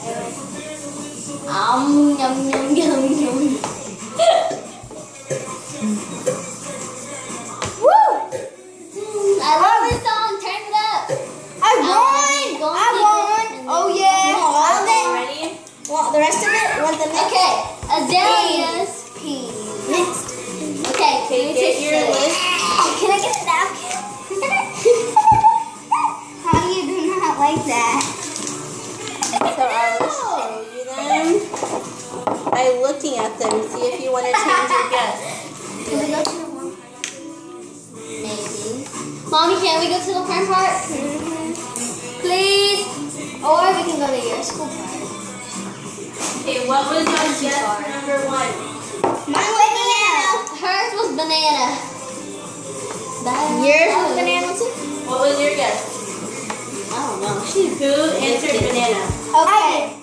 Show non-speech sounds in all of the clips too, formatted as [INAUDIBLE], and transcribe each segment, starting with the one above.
Um, yum, yum, yum, yum. Woo! I love this song. Turn it up. I won! I and won! take it. Oh yeah! All of it. Ready? Want the rest of it? Want the next? Okay, azaleas. Peas. Next. Okay, let me get take your this. list. [LAUGHS] Can I get a napkin? [LAUGHS] How do you do not like that? By looking at them. See if you want to change your guess. Can we go to the one? Maybe. Mommy, can we go to the fun part? Please. Or we can go to your school part. Okay, what was your guess for number one? Mine was banana. Hers was banana. That- Yours was banana too? What was your guess? I don't know. She, Who answered banana? Okay.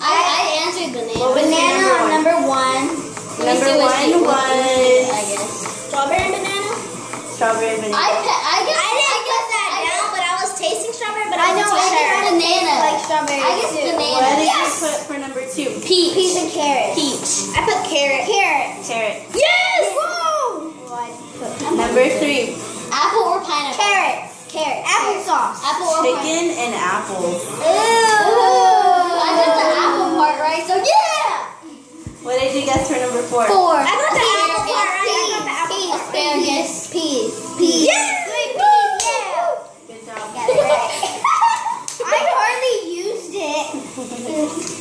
I, I answered banana. What was your Banana number on one? number one. Let me Number see one what she did, I guess. Strawberry banana? strawberry banana. I, pe- I guess. I didn't guess, put that I down, but I was tasting strawberry, but I I know, wasn't I too guess sure. banana. Like strawberry I guess too. banana. what did Yes. you put for number two? Peach. Peas and carrots. Peach. I put carrot. Carrot. Carrot. Yes! Whoa! Number three. Apple or pineapple? Carrots. Carrot. Applesauce. Apple or pineapple? Chicken and apples. Ooh. I got the apple part right, so yeah. What did you guess for number Four. Four. I got the apple. Peas. Peas. Asparagus. Peas. Peas. Yes! Wait, peas. Good job. [LAUGHS] I hardly used it. [LAUGHS]